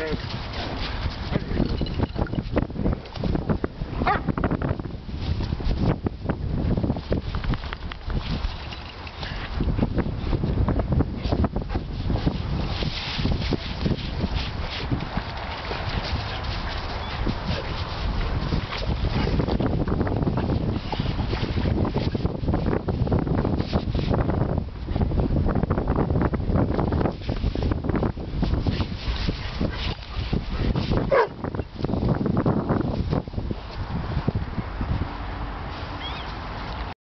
Thanks.